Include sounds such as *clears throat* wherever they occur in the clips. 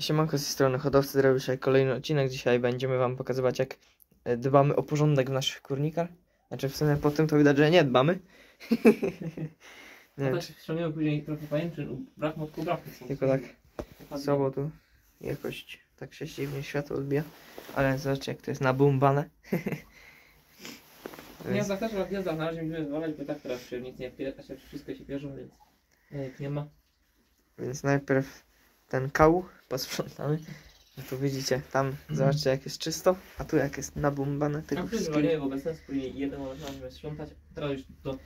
Siemanko z tej strony hodowcy zrobił dzisiaj kolejny odcinek. Dzisiaj będziemy wam pokazywać jak e, dbamy o porządek w naszych kurnikach. Znaczy w sumie po tym to widać, że nie dbamy. nie *laughs* No wiem, też czy ściągnąłem później trochę pajęczyn, brak motku braku. tylko tak słabo tu jakoś tak się dziwnie światło odbija. Ale zobaczcie jak to jest nabumbane. *laughs* Nie, tak też jak gwiazda na razie mi wywalać, bo tak teraz się nic nie się wszystko się pierzą, więc jak nie ma. Więc najpierw ten kał posprzątamy. No tu widzicie, tam zobaczcie jak jest czysto, a tu jak jest nabumbane tego Tam wszystkiego. bo bez sensu później jeden moment możemy sprzątać. Teraz już do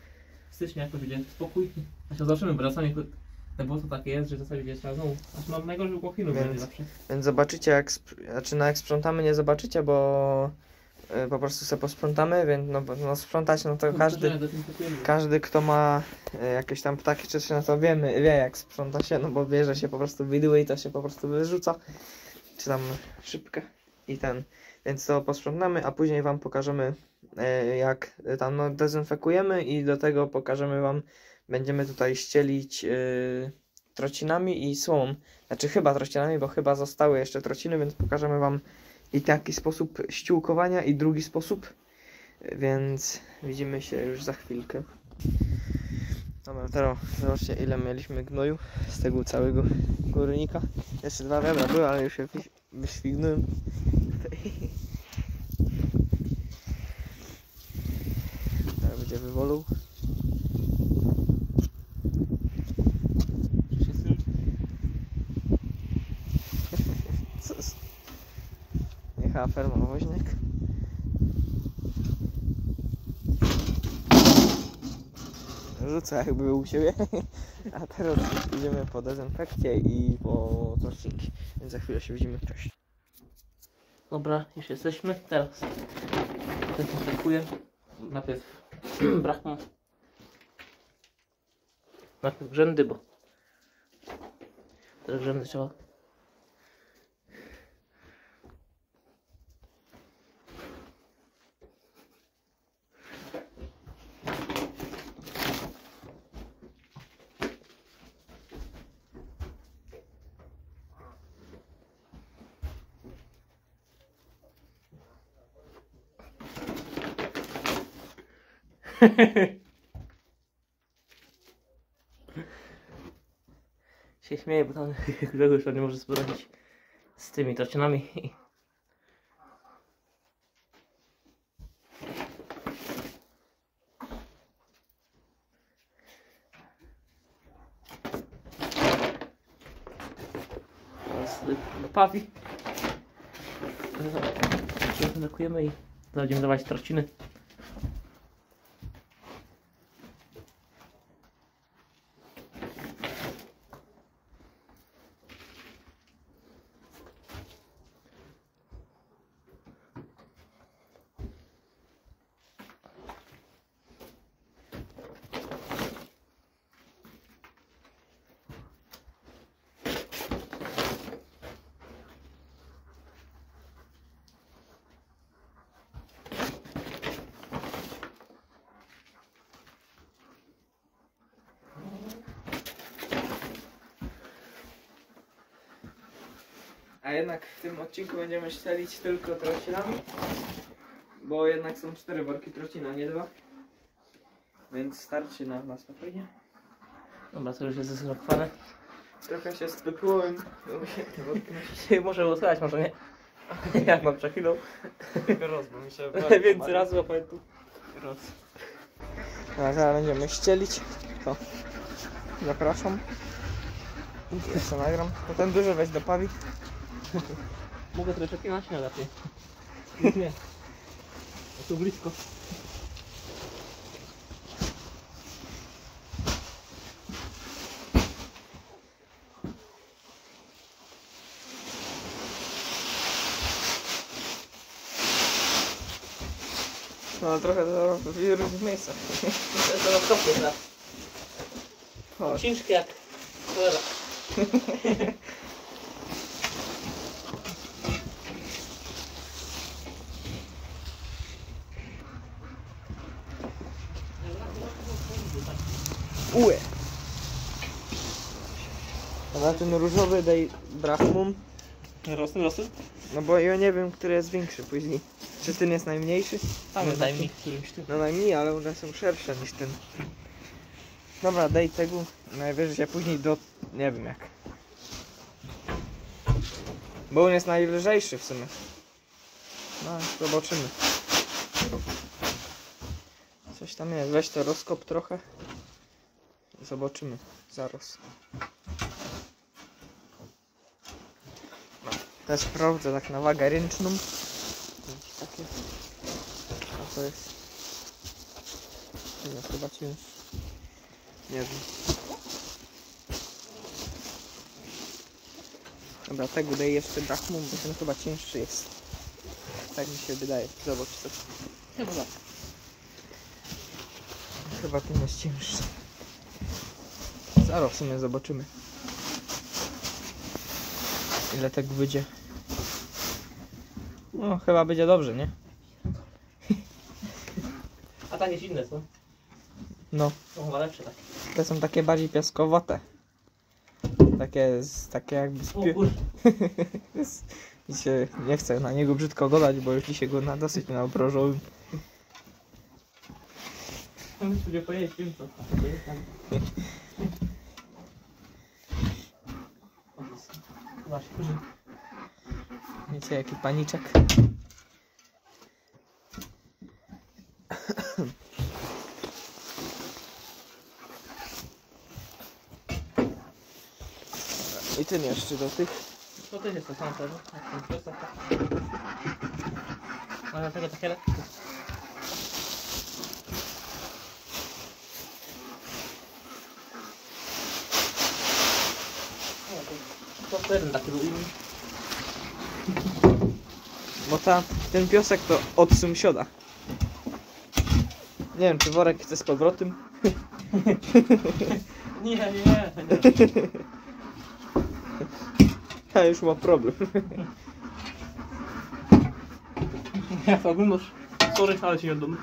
stycznia jakoś będzie spokój. A się zobaczymy, bo czasami te błoto takie jest, że czasami wiesz, znowu. Znaczy mam najgorzej u Więc- będzie zawsze. Więc zobaczycie jak, sp- znaczy no jak sprzątamy nie zobaczycie, bo po prostu sobie posprzątamy, więc no, no sprzątać no to każdy, Dezynfekujemy. każdy kto ma y, jakieś tam ptaki czy coś, no to wiemy, wie jak sprząta się, no bo bierze się po prostu widły i to się po prostu wyrzuca, czy tam szybkę i ten, więc to posprzątamy, a później wam pokażemy y, jak tam no, dezynfekujemy i do tego pokażemy wam, będziemy tutaj ścielić y, trocinami i słomą. Znaczy chyba trocinami, bo chyba zostały jeszcze trociny, więc pokażemy wam i taki sposób ściółkowania i drugi sposób. Więc widzimy się już za chwilkę. Dobra, teraz zobaczcie ile mieliśmy gnoju z tego całego górnika. Jeszcze dwa wiadra były, ale już wyś- wyśwignąłem. *laughs* Teraz będzie wywolą. Czy się syl? Co jest? Jechała ferma woźniak. Rzuca jakby był u siebie. *laughs* A teraz idziemy po dezynfekcję i po torcinki. Więc za chwilę się widzimy. Cześć. Dobra, już jesteśmy. Teraz dezynfekuję. Najpierw *clears throat* brak mam. Najpierw grzędy, bo te grzędy trzeba. *laughs* się śmieję, bo tam *laughs* Grzegorz nie może sobie poradzić z tymi do pawi. Zakujemy i będziemy dawać torciny. A jednak w tym odcinku będziemy ścielić tylko trocinami. Bo jednak są cztery worki trocina, nie dwa. Więc starczy nam na spokojnie. Dobra, to już jest zesrokowane. Trochę się spykłem. bo mi się te worki nosić. *laughs* Może usłyszeć, może nie. *laughs* Jak mam przechwilą. Tylko roz, bo mi się *laughs* Więcej razy łapałem tu. roz. A zaraz będziemy ścielić. To zapraszam. Jeszcze nagram. Potem dużo weź do pawi. Mogę trochę przeklinać na lepiej. Nie. A tu blisko. No ale trochę to w różnych miejscach. To jest teraz. Chodź. Ciężkie jak cholera. *laughs* Dobra, ten różowy daj brachmum. Rosy, rosy? No bo ja nie wiem, który jest większy później. Czy ten jest najmniejszy? A, No taki- mi którymś tu. No najmniej, ale one są szersze niż ten. Dobra, daj tego. Najwyżej się później do... nie wiem jak. Bo on jest najlżejszy w sumie. No, zobaczymy. Coś tam jest. Weź to rozkop trochę. Zobaczymy. Zaraz. No, też sprawdzę tak na wagę ręczną. Takie. A to jest... Nie, chyba cięższy. Nie wiem. Dobra, tego daję jeszcze drachmą, bo ten chyba cięższy jest. Tak mi się wydaje. Zobacz co. Chyba tak. Chyba ten jest cięższy. Zaraz w sumie zobaczymy. Ile tak wyjdzie. No, chyba będzie dobrze, nie? A tak jest inne, co? No, To chyba lepsze tak. te są takie bardziej piaskowate. Takie, z, takie jakby z Dzisiaj *laughs* nie chcę na niego brzydko gadać, bo już dzisiaj go na dosyć naobrożyłem. Bym sobie wiem co. Tam. *laughs* O, jest. Kurde. Wiecie, jaki paniczek. I ten jeszcze do tych. To też jest to samo, prawda? Tak, taka. Ale dlatego takie lekkie. To- To ten taki był inny. Bo ta, ten piosek to od sąsiada. Nie wiem, czy worek chce z powrotem. *laughs* Nie, nie, nie. *laughs* A już ma problem. *laughs* Jak to oglądasz? Sorry, ale się oddam.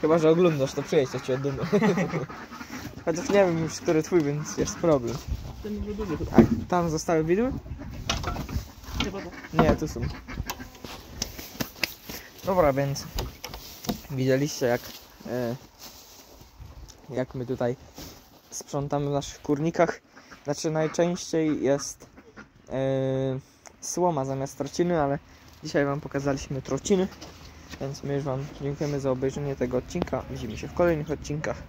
Chyba, że oglądasz, to przyjedź, to ci oddumy. Chociaż nie wiem już, który twój, więc jest problem. Ten. A tam zostały widły? Nie, tu są. Dobra, więc widzieliście jak, e, jak my tutaj sprzątamy w naszych kurnikach. Znaczy najczęściej jest e, słoma zamiast trociny, ale dzisiaj Wam pokazaliśmy trociny. Więc my już Wam dziękujemy za obejrzenie tego odcinka. Widzimy się w kolejnych odcinkach.